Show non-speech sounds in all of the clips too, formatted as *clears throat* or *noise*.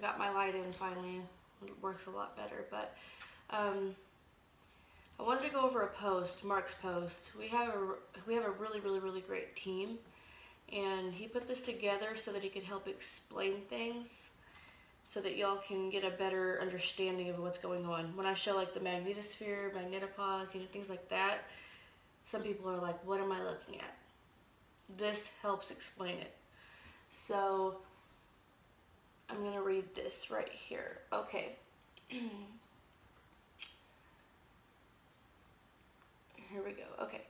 I got my light in finally. It works a lot better. But um, I wanted to go over a post, Mark's post. We have a we have a really really really great team, and he put this together so that he could help explain things, so that y'all can get a better understanding of what's going on. When I show like the magnetosphere, magnetopause, you know things like that, some people are like, "What am I looking at?" This helps explain it. So I'm gonna read this right here. Okay. *clears throat* Here we go. Okay.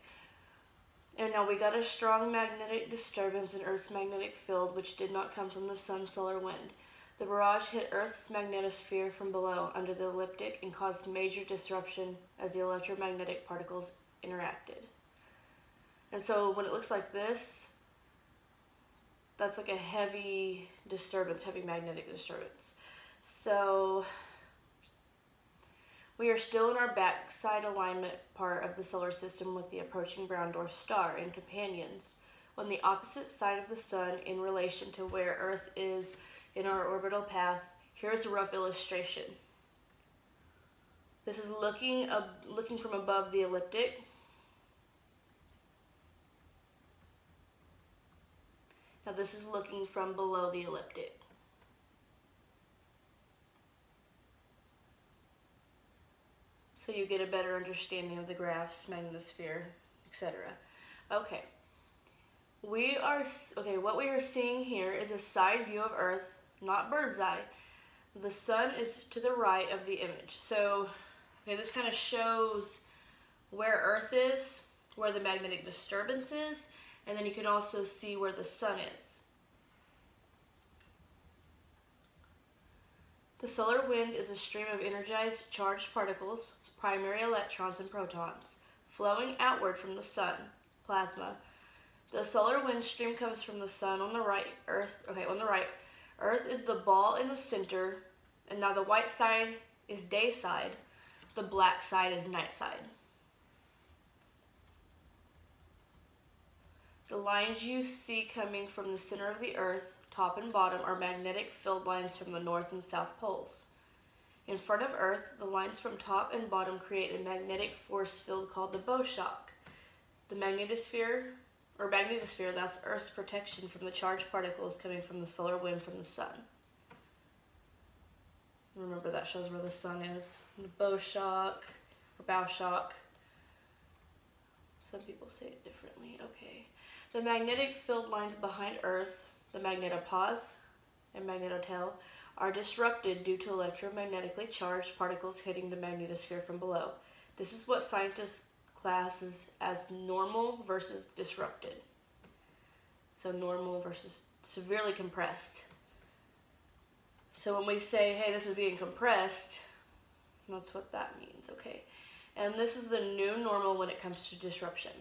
And now we got a strong magnetic disturbance in Earth's magnetic field, which did not come from the sun's solar wind. The barrage hit Earth's magnetosphere from below under the ecliptic and caused major disruption as the electromagnetic particles interacted. And so when it looks like this, that's like a heavy disturbance, heavy magnetic disturbance. So we are still in our backside alignment part of the solar system with the approaching brown dwarf star and companions on the opposite side of the sun in relation to where Earth is in our orbital path. Here's a rough illustration. This is looking, uh, looking from above the ecliptic. Now this is looking from below the ecliptic. so you get a better understanding of the graphs, magnetosphere, etc. Okay. We are, okay, what we are seeing here is a side view of Earth, not bird's eye. The sun is to the right of the image. So, okay, this kind of shows where Earth is, where the magnetic disturbance is, and then you can also see where the sun is. The solar wind is a stream of energized charged particles primary electrons and protons, flowing outward from the sun, plasma. The solar wind stream comes from the sun on the right, Earth, okay, on the right. Earth is the ball in the center, and now the white side is day side, the black side is night side. The lines you see coming from the center of the Earth, top and bottom, are magnetic field lines from the north and south poles. In front of Earth, the lines from top and bottom create a magnetic force field called the bow shock. The magnetosphere, or magnetosphere, that's Earth's protection from the charged particles coming from the solar wind from the sun. Remember that shows where the sun is. The bow shock, or bow shock. Some people say it differently. Okay. The magnetic field lines behind Earth, the magnetopause and magnetotail, are disrupted due to electromagnetically charged particles hitting the magnetosphere from below. This is what scientists classes as normal versus disrupted. So normal versus severely compressed. So when we say, hey, this is being compressed, that's what that means, okay? And this is the new normal when it comes to disruption.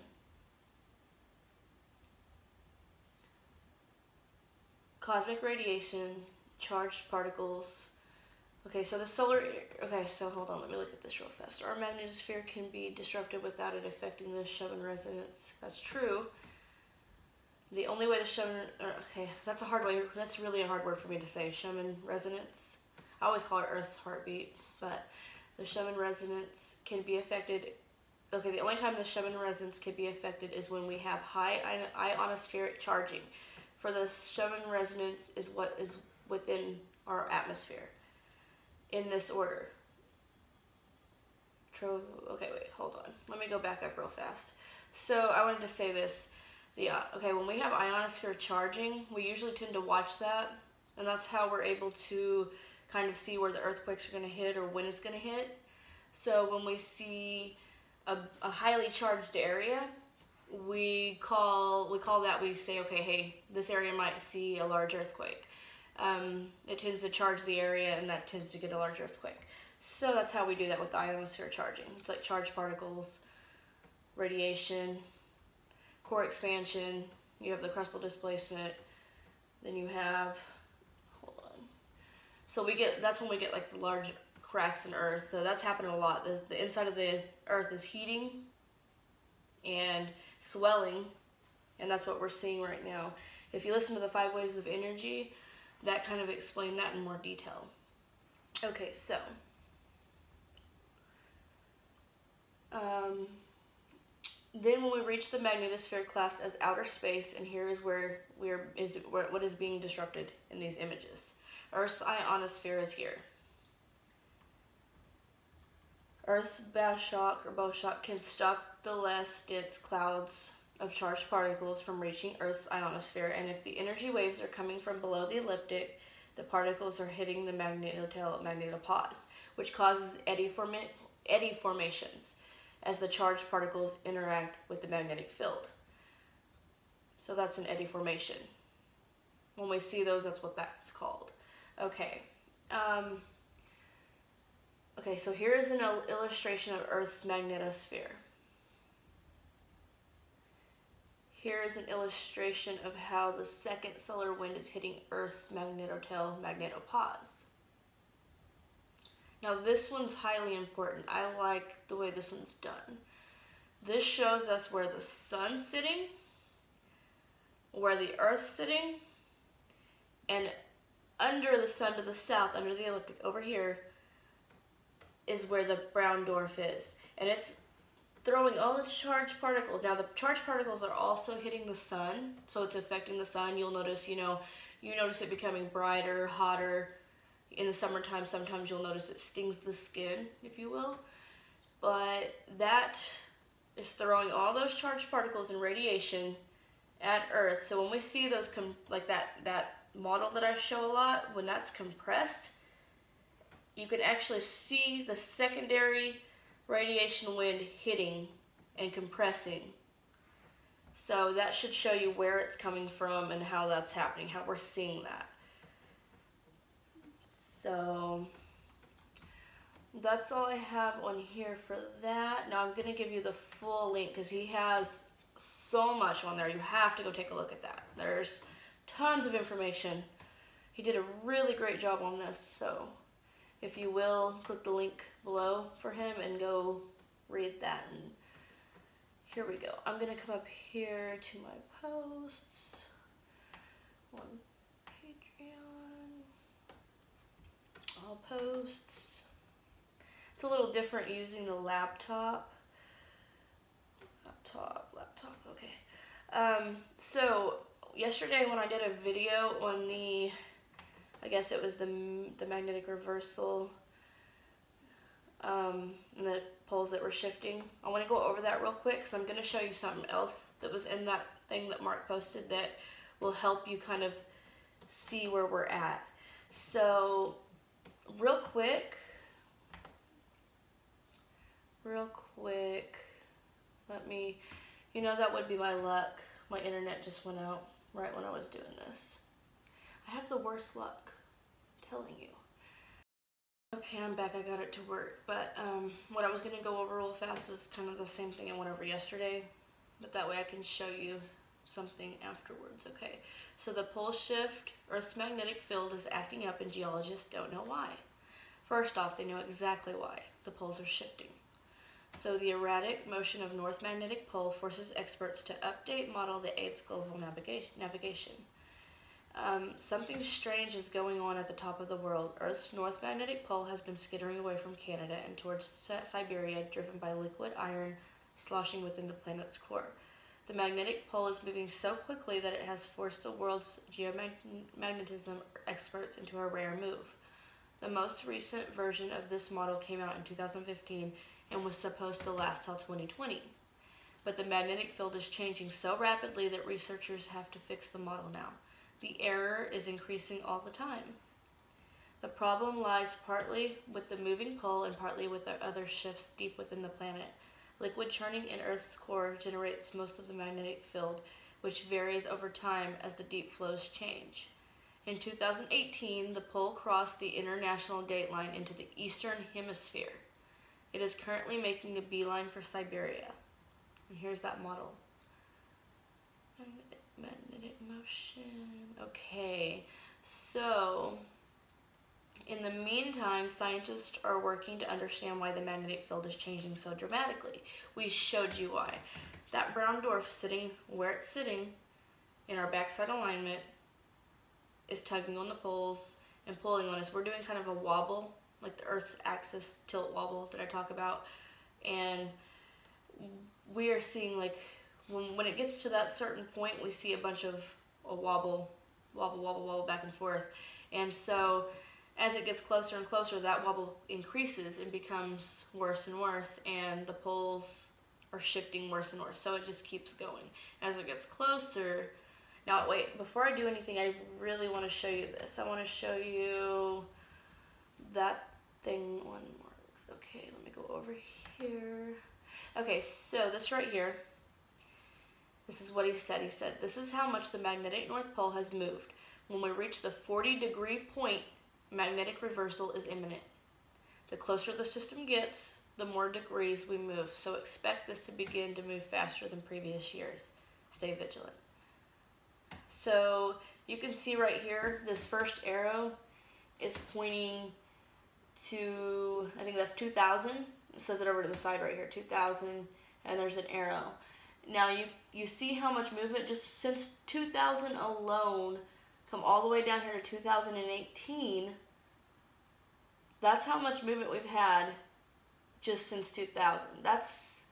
Cosmic radiation charged particles. Okay, so the solar, okay, so hold on, let me look at this real fast. Our magnetosphere can be disrupted without it affecting the Schumann resonance. That's true. The only way the Schumann, er, okay, that's a hard way, that's really a hard word for me to say, Schumann resonance. I always call it Earth's heartbeat, but the Schumann resonance can be affected, okay, the only time the Schumann resonance can be affected is when we have high ionospheric charging. For the Schumann resonance is what is within our atmosphere in this order. Tro okay, wait, hold on. Let me go back up real fast. So I wanted to say this. The uh, okay, when we have ionosphere charging, we usually tend to watch that, and that's how we're able to kind of see where the earthquakes are going to hit or when it's going to hit. So when we see a, a highly charged area, we call we call that we say okay, hey, this area might see a large earthquake um, it tends to charge the area and that tends to get a large earthquake. So that's how we do that with ionosphere charging. It's like charged particles, radiation, core expansion, you have the crustal displacement, then you have, hold on. So we get, that's when we get like the large cracks in earth. So that's happening a lot. The, the inside of the earth is heating and swelling and that's what we're seeing right now. If you listen to the five waves of energy, that kind of explained that in more detail. Okay, so um, then when we reach the magnetosphere classed as outer space, and here is where we're is where, what is being disrupted in these images. Earth's ionosphere is here. Earth's bow shock or bow shock can stop the less dense clouds of charged particles from reaching Earth's ionosphere, and if the energy waves are coming from below the ecliptic, the particles are hitting the magnetotail magnetopause, which causes eddy, forma- eddy formations as the charged particles interact with the magnetic field. So that's an eddy formation. When we see those, that's what that's called. Okay. Um, okay, so here is an illustration of Earth's magnetosphere. Here is an illustration of how the second solar wind is hitting Earth's magnetotail magnetopause. Now this one's highly important. I like the way this one's done. This shows us where the sun's sitting, where the earth's sitting, and under the sun to the south, under the ecliptic, over here, is where the brown dwarf is. And it's throwing all the charged particles. Now the charged particles are also hitting the sun, so it's affecting the sun. You'll notice, you know, you notice it becoming brighter, hotter. In the summertime, sometimes you'll notice it stings the skin, if you will. But that is throwing all those charged particles and radiation at Earth. So when we see those, like that, that model that I show a lot, when that's compressed, you can actually see the secondary radiation wind hitting and compressing. So that should show you where it's coming from and how that's happening, how we're seeing that. So that's all I have on here for that. Now I'm going to give you the full link because he has so much on there. You have to go take a look at that. There's tons of information. He did a really great job on this, so if you will, click the link below for him and go read that. And here we go. I'm going to come up here to my posts on Patreon. All posts. It's a little different using the laptop. Laptop, laptop, okay. Um, so yesterday when I did a video on the, I guess it was the, the magnetic reversal um, and the poles that were shifting. I want to go over that real quick because I'm going to show you something else that was in that thing that Mark posted that will help you kind of see where we're at. So, real quick, real quick, let me, you know, that would be my luck. My internet just went out right when I was doing this. I have the worst luck, I'm telling you. Okay, I'm back. I got it to work. But um, what I was going to go over real fast is kind of the same thing I went over yesterday. But that way I can show you something afterwards. Okay, so the pole shift, Earth's magnetic field is acting up and geologists don't know why. First off, they know exactly why. The poles are shifting. So the erratic motion of North Magnetic Pole forces experts to update model that aids global navigation. Um, something strange is going on at the top of the world. Earth's north magnetic pole has been skittering away from Canada and towards Siberia, driven by liquid iron sloshing within the planet's core. The magnetic pole is moving so quickly that it has forced the world's geomagnetism experts into a rare move. The most recent version of this model came out in 2015 and was supposed to last till 2020. But the magnetic field is changing so rapidly that researchers have to fix the model now the error is increasing all the time. The problem lies partly with the moving pole and partly with the other shifts deep within the planet. Liquid churning in Earth's core generates most of the magnetic field, which varies over time as the deep flows change. In 2018, the pole crossed the international date line into the eastern hemisphere. It is currently making a beeline for Siberia. And here's that model Okay, so in the meantime, scientists are working to understand why the magnetic field is changing so dramatically. We showed you why. That brown dwarf sitting where it's sitting in our backside alignment is tugging on the poles and pulling on us. We're doing kind of a wobble, like the Earth's axis tilt wobble that I talk about. And we are seeing like when, when it gets to that certain point, we see a bunch of a wobble, wobble, wobble, wobble back and forth. And so as it gets closer and closer, that wobble increases and becomes worse and worse, and the poles are shifting worse and worse. So it just keeps going. As it gets closer, now wait, before I do anything, I really want to show you this. I want to show you that thing one works. Okay, let me go over here. Okay, so this right here, this is what he said. He said, this is how much the magnetic North Pole has moved. When we reach the 40 degree point, magnetic reversal is imminent. The closer the system gets, the more degrees we move. So expect this to begin to move faster than previous years. Stay vigilant. So you can see right here, this first arrow is pointing to, I think that's 2000. It says it over to the side right here, 2000, and there's an arrow. Now you, you see how much movement just since 2000 alone come all the way down here to 2018, that's how much movement we've had just since 2000. That's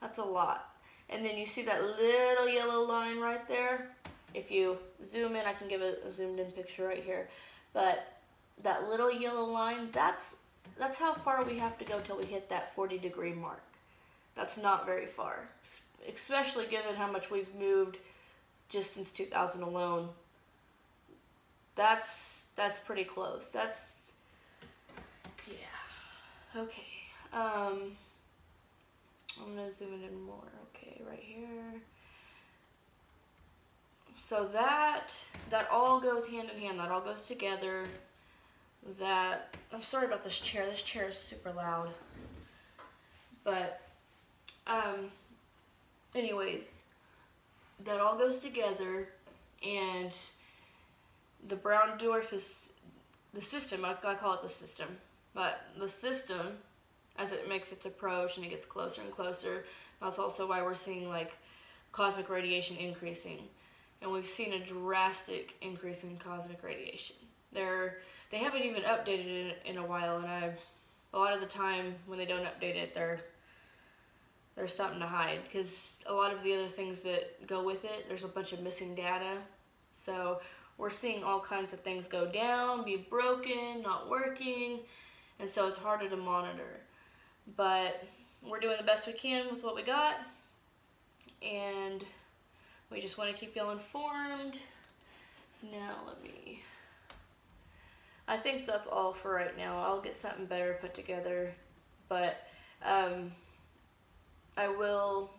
that's a lot. And then you see that little yellow line right there. If you zoom in, I can give a, a zoomed in picture right here. But that little yellow line, that's that's how far we have to go till we hit that 40 degree mark. That's not very far, especially given how much we've moved just since 2000 alone that's that's pretty close. That's yeah. Okay. Um I'm gonna zoom in more. Okay, right here. So that that all goes hand in hand. That all goes together. That I'm sorry about this chair. This chair is super loud. But um anyways, that all goes together and the brown dwarf is the system. I, I call it the system, but the system, as it makes its approach and it gets closer and closer, that's also why we're seeing like cosmic radiation increasing, and we've seen a drastic increase in cosmic radiation. They're they haven't even updated it in a while, and I a lot of the time when they don't update it, they're there's something to hide because a lot of the other things that go with it, there's a bunch of missing data. So we're seeing all kinds of things go down, be broken, not working, and so it's harder to monitor. But we're doing the best we can with what we got, and we just want to keep y'all informed. Now let me, I think that's all for right now. I'll get something better put together, but um, I will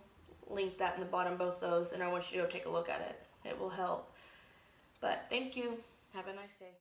link that in the bottom, both those, and I want you to go take a look at it. It will help. But thank you. Have a nice day.